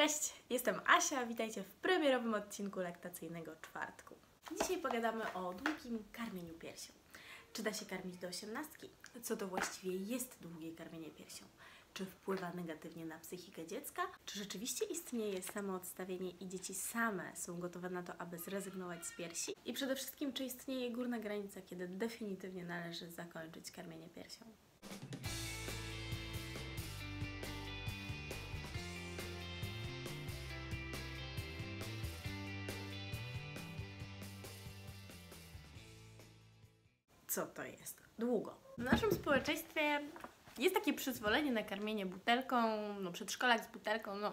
Cześć, jestem Asia, witajcie w premierowym odcinku laktacyjnego czwartku. Dzisiaj pogadamy o długim karmieniu piersią. Czy da się karmić do osiemnastki? Co to właściwie jest długie karmienie piersią? Czy wpływa negatywnie na psychikę dziecka? Czy rzeczywiście istnieje samoodstawienie i dzieci same są gotowe na to, aby zrezygnować z piersi? I przede wszystkim, czy istnieje górna granica, kiedy definitywnie należy zakończyć karmienie piersią? Co to jest. Długo. W naszym społeczeństwie jest takie przyzwolenie na karmienie butelką, no przedszkolak z butelką, no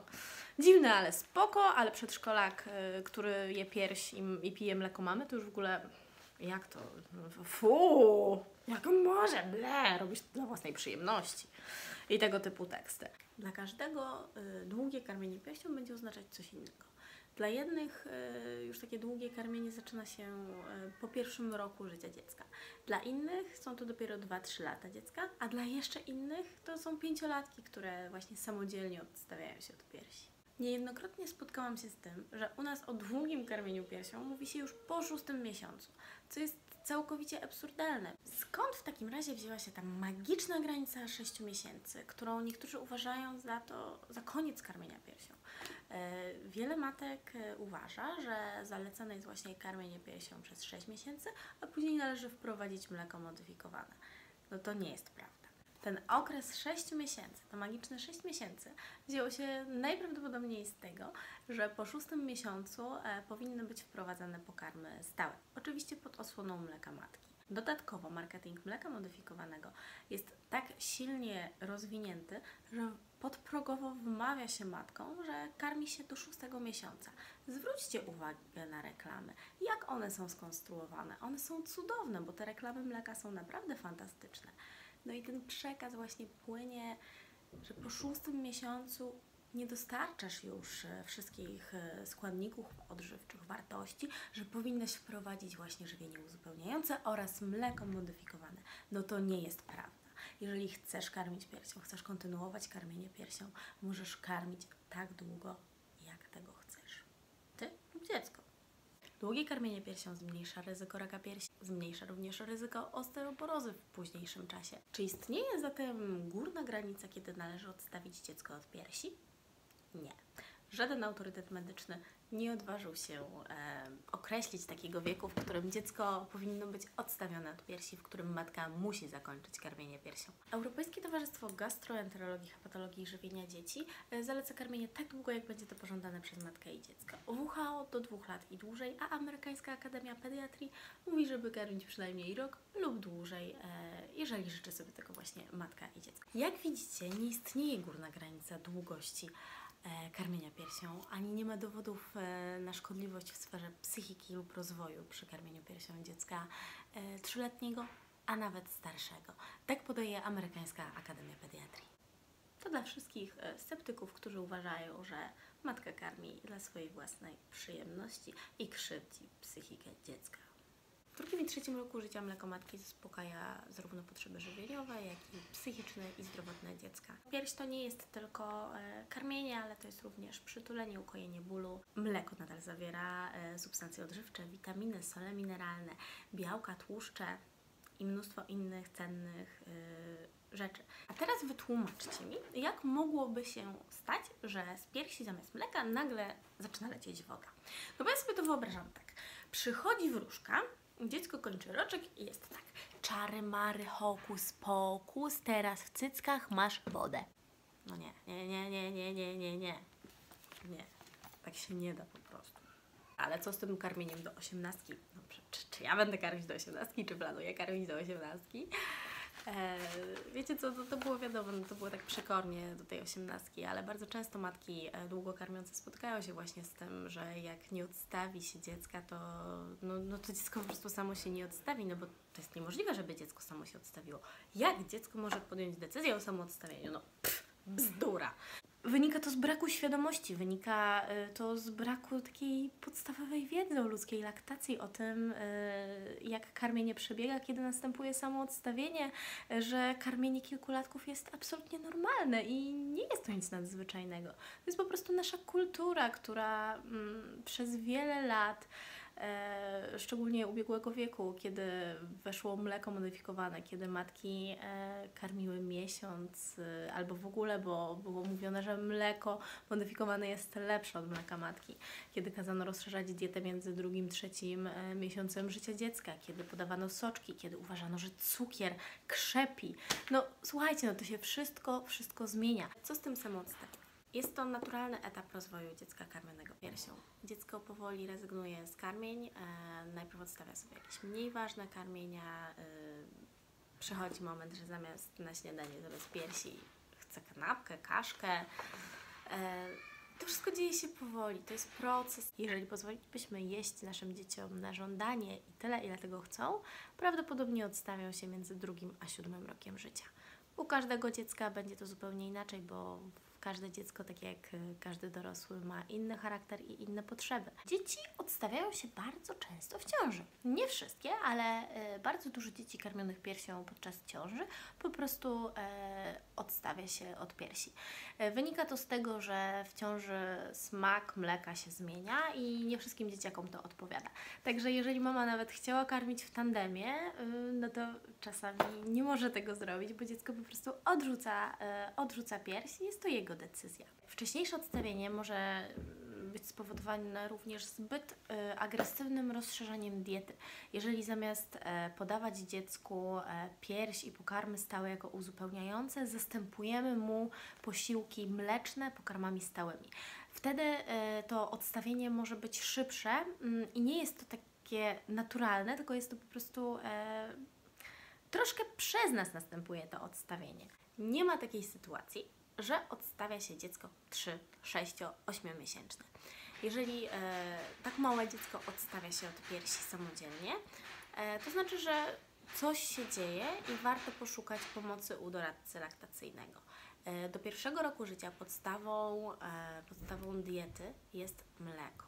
dziwne, ale spoko, ale przedszkolak, y, który je pierś i, i pije mleko mamy, to już w ogóle jak to? Fu! Jak on może? Ble, robisz to dla własnej przyjemności. I tego typu teksty. Dla każdego y, długie karmienie piersią będzie oznaczać coś innego. Dla jednych y, już takie długie karmienie zaczyna się y, po pierwszym roku życia dziecka. Dla innych są to dopiero 2-3 lata dziecka, a dla jeszcze innych to są pięciolatki, które właśnie samodzielnie odstawiają się od piersi. Niejednokrotnie spotkałam się z tym, że u nas o długim karmieniu piersią mówi się już po szóstym miesiącu, co jest całkowicie absurdalne. Skąd w takim razie wzięła się ta magiczna granica 6 miesięcy, którą niektórzy uważają za to, za koniec karmienia piersią? E, wiele matek e, uważa, że zalecane jest właśnie karmienie piersią przez 6 miesięcy, a później należy wprowadzić mleko modyfikowane. No to nie jest prawda. Ten okres 6 miesięcy, to magiczne 6 miesięcy, wzięło się najprawdopodobniej z tego, że po szóstym miesiącu e, powinny być wprowadzane pokarmy stałe. Oczywiście pod osłoną mleka matki. Dodatkowo marketing mleka modyfikowanego jest tak silnie rozwinięty, że podprogowo wmawia się matkom, że karmi się do szóstego miesiąca. Zwróćcie uwagę na reklamy. Jak one są skonstruowane? One są cudowne, bo te reklamy mleka są naprawdę fantastyczne. No i ten przekaz właśnie płynie, że po szóstym miesiącu nie dostarczasz już e, wszystkich e, składników odżywczych, wartości, że powinnaś wprowadzić właśnie żywienie uzupełniające oraz mleko modyfikowane. No to nie jest prawda. Jeżeli chcesz karmić piersią, chcesz kontynuować karmienie piersią, możesz karmić tak długo, jak tego chcesz. Ty lub dziecko. Długie karmienie piersią zmniejsza ryzyko raka piersi, zmniejsza również ryzyko osteoporozy w późniejszym czasie. Czy istnieje zatem górna granica, kiedy należy odstawić dziecko od piersi? Nie. Żaden autorytet medyczny nie odważył się e, określić takiego wieku, w którym dziecko powinno być odstawione od piersi, w którym matka musi zakończyć karmienie piersią. Europejskie Towarzystwo Gastroenterologii, Hepatologii i Żywienia Dzieci e, zaleca karmienie tak długo, jak będzie to pożądane przez matkę i dziecko. WHO do dwóch lat i dłużej, a Amerykańska Akademia Pediatrii mówi, żeby karmić przynajmniej rok lub dłużej, e, jeżeli życzy sobie tego właśnie matka i dziecko. Jak widzicie, nie istnieje górna granica długości karmienia piersią, ani nie ma dowodów e, na szkodliwość w sferze psychiki lub rozwoju przy karmieniu piersią dziecka e, trzyletniego, a nawet starszego. Tak podaje Amerykańska Akademia Pediatrii. To dla wszystkich sceptyków, którzy uważają, że matka karmi dla swojej własnej przyjemności i krzywdzi psychikę dziecka. Drugim i trzecim roku życia mleko matki zaspokaja zarówno potrzeby żywieniowe, jak i psychiczne i zdrowotne dziecka. Pierś to nie jest tylko e, karmienie, ale to jest również przytulenie, ukojenie bólu. Mleko nadal zawiera e, substancje odżywcze, witaminy, sole mineralne, białka, tłuszcze i mnóstwo innych cennych e, rzeczy. A teraz wytłumaczcie mi, jak mogłoby się stać, że z piersi zamiast mleka nagle zaczyna lecieć woda. No bo ja sobie to wyobrażam tak. Przychodzi wróżka, Dziecko kończy roczek i jest tak. Czary, mary, hokus, pokus, teraz w cyckach masz wodę. No nie, nie, nie, nie, nie, nie, nie, nie. Nie, tak się nie da po prostu. Ale co z tym karmieniem do osiemnastki? No, czy, czy ja będę karmić do osiemnastki, czy planuję karmić do osiemnastki? E, wiecie co, to, to było wiadomo, no to było tak przekornie do tej osiemnastki, ale bardzo często matki e, długo karmiące spotykają się właśnie z tym, że jak nie odstawi się dziecka, to, no, no to dziecko po prostu samo się nie odstawi, no bo to jest niemożliwe, żeby dziecko samo się odstawiło. Jak dziecko może podjąć decyzję o samoodstawieniu? No pff, bzdura. Wynika to z braku świadomości, wynika y, to z braku takiej podstawowej wiedzy o ludzkiej laktacji, o tym, y, jak karmienie przebiega, kiedy następuje samo odstawienie, y, że karmienie kilkulatków jest absolutnie normalne i nie jest to nic nadzwyczajnego. To jest po prostu nasza kultura, która mm, przez wiele lat szczególnie ubiegłego wieku, kiedy weszło mleko modyfikowane, kiedy matki e, karmiły miesiąc e, albo w ogóle, bo było mówione, że mleko modyfikowane jest lepsze od mleka matki, kiedy kazano rozszerzać dietę między drugim, trzecim e, miesiącem życia dziecka, kiedy podawano soczki, kiedy uważano, że cukier krzepi. No słuchajcie, no to się wszystko, wszystko zmienia. Co z tym samoodstawieniem? Jest to naturalny etap rozwoju dziecka karmionego piersią. Dziecko powoli rezygnuje z karmień, e, najpierw odstawia sobie jakieś mniej ważne karmienia, e, przychodzi moment, że zamiast na śniadanie zamiast piersi chce kanapkę, kaszkę. E, to wszystko dzieje się powoli, to jest proces. Jeżeli pozwolilibyśmy jeść naszym dzieciom na żądanie i tyle, ile tego chcą, prawdopodobnie odstawią się między drugim a siódmym rokiem życia. U każdego dziecka będzie to zupełnie inaczej, bo każde dziecko, tak jak y, każdy dorosły, ma inny charakter i inne potrzeby. Dzieci odstawiają się bardzo często w ciąży. Nie wszystkie, ale y, bardzo dużo dzieci karmionych piersią podczas ciąży po prostu e, odstawia się od piersi. E, wynika to z tego, że w ciąży smak mleka się zmienia i nie wszystkim dzieciakom to odpowiada. Także jeżeli mama nawet chciała karmić w tandemie, y, no to czasami nie może tego zrobić, bo dziecko po prostu odrzuca, e, odrzuca pierś i jest to jego decyzja. Wcześniejsze odstawienie może być spowodowane również zbyt y, agresywnym rozszerzaniem diety. Jeżeli zamiast y, podawać dziecku y, pierś i pokarmy stałe jako uzupełniające, zastępujemy mu posiłki mleczne pokarmami stałymi. Wtedy to odstawienie może być szybsze mm, i nie jest to takie naturalne, tylko jest to po prostu troszkę przez nas następuje to odstawienie. Nie ma takiej sytuacji, że odstawia się dziecko 3, 6, 8 miesięczne. Jeżeli e, tak małe dziecko odstawia się od piersi samodzielnie, e, to znaczy, że coś się dzieje i warto poszukać pomocy u doradcy laktacyjnego. E, do pierwszego roku życia podstawą, e, podstawą diety jest mleko.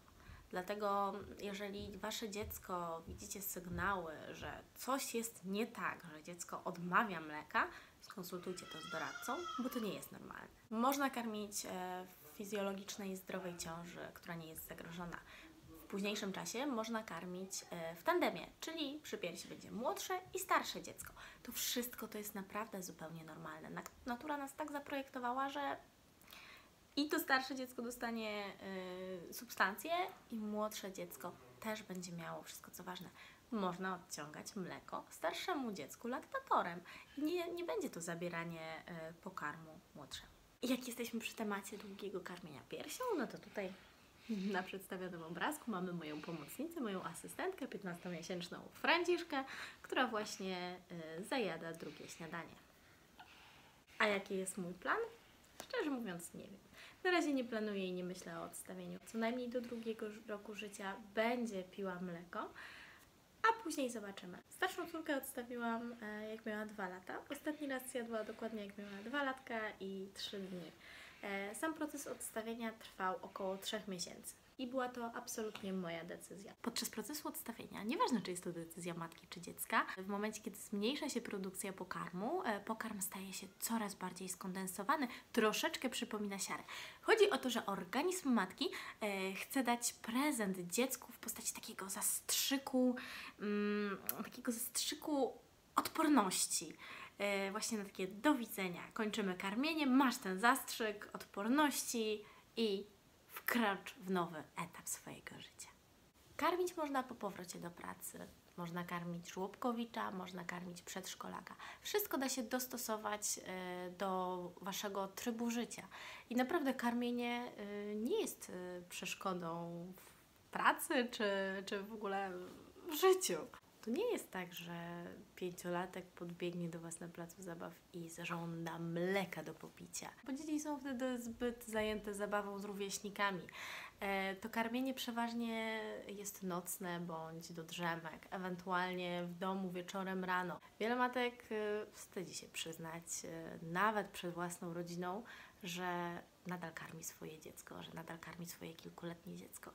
Dlatego, jeżeli wasze dziecko widzicie sygnały, że coś jest nie tak, że dziecko odmawia mleka, skonsultujcie to z doradcą, bo to nie jest normalne. Można karmić e, w fizjologicznej, zdrowej ciąży, która nie jest zagrożona. W późniejszym czasie można karmić e, w tandemie, czyli przy piersi będzie młodsze i starsze dziecko. To wszystko to jest naprawdę zupełnie normalne. Natura nas tak zaprojektowała, że i to starsze dziecko dostanie y, substancje i młodsze dziecko też będzie miało wszystko co ważne. Można odciągać mleko starszemu dziecku laktatorem. Nie, nie będzie to zabieranie y, pokarmu młodszemu. Jak jesteśmy przy temacie długiego karmienia piersią, no to tutaj na przedstawionym obrazku mamy moją pomocnicę, moją asystentkę, 15-miesięczną Franciszkę, która właśnie y, zajada drugie śniadanie. A jaki jest mój plan? Szczerze mówiąc, nie wiem. Na razie nie planuję i nie myślę o odstawieniu. Co najmniej do drugiego roku życia będzie piła mleko, a później zobaczymy. Starszą córkę odstawiłam e, jak miała dwa lata. Ostatni raz jadła dokładnie jak miała dwa latka i trzy dni. E, sam proces odstawienia trwał około trzech miesięcy i była to absolutnie moja decyzja. Podczas procesu odstawienia, nieważne czy jest to decyzja matki czy dziecka, w momencie kiedy zmniejsza się produkcja pokarmu, e, pokarm staje się coraz bardziej skondensowany, troszeczkę przypomina siarę. Chodzi o to, że organizm matki e, chce dać prezent dziecku w postaci takiego zastrzyku, mm, takiego zastrzyku odporności e, właśnie na takie do widzenia. Kończymy karmienie, masz ten zastrzyk odporności i wkracz w nowy etap swojego życia. Karmić można po powrocie do pracy, można karmić żłobkowicza, można karmić przedszkolaka. Wszystko da się dostosować e, do Waszego trybu życia. I naprawdę karmienie e, nie jest e, przeszkodą w pracy czy, czy w ogóle w życiu. To nie jest tak, że pięciolatek podbiegnie do Was na placu zabaw i zażąda mleka do popicia, bo dzieci są wtedy zbyt zajęte zabawą z rówieśnikami. E, to karmienie przeważnie jest nocne bądź do drzemek, ewentualnie w domu wieczorem rano. Wiele matek e, wstydzi się przyznać, e, nawet przed własną rodziną, że nadal karmi swoje dziecko, że nadal karmi swoje kilkuletnie dziecko.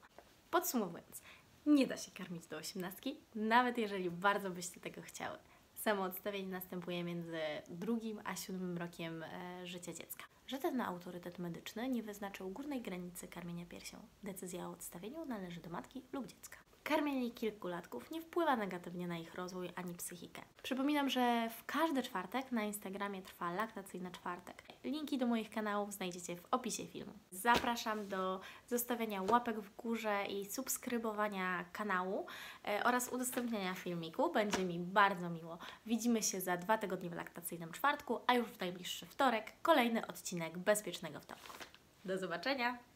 Podsumowując, nie da się karmić do osiemnastki, nawet jeżeli bardzo byście tego chciały. Samo odstawienie następuje między drugim a siódmym rokiem e, życia dziecka. Żaden autorytet medyczny nie wyznaczył górnej granicy karmienia piersią. Decyzja o odstawieniu należy do matki lub dziecka. Karmienie kilkulatków nie wpływa negatywnie na ich rozwój ani psychikę. Przypominam, że w każdy czwartek na Instagramie trwa laktacyjny czwartek. Linki do moich kanałów znajdziecie w opisie filmu. Zapraszam do zostawiania łapek w górze i subskrybowania kanału e, oraz udostępniania filmiku. Będzie mi bardzo miło. Widzimy się za dwa tygodnie w laktacyjnym czwartku, a już w najbliższy wtorek kolejny odcinek Bezpiecznego Wtorku. Do zobaczenia!